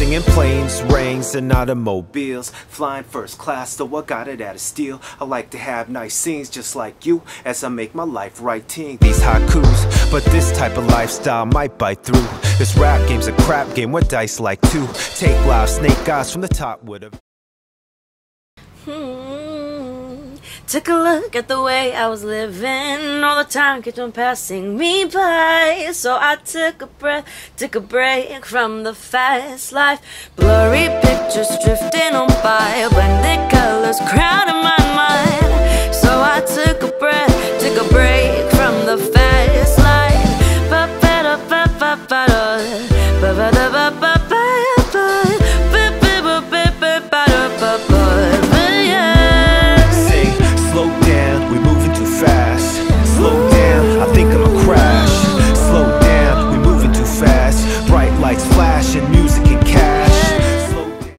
in planes, rings, and automobiles. Flying first class, though I got it out of steel. I like to have nice scenes just like you as I make my life writing these haikus. But this type of lifestyle might bite through. This rap game's a crap game with dice like two. Take live snake eyes from the top a. Hmm. Took a look at the way I was living. All the time kept on passing me by. So I took a breath, took a break from the fast life. Blurry pictures drifting on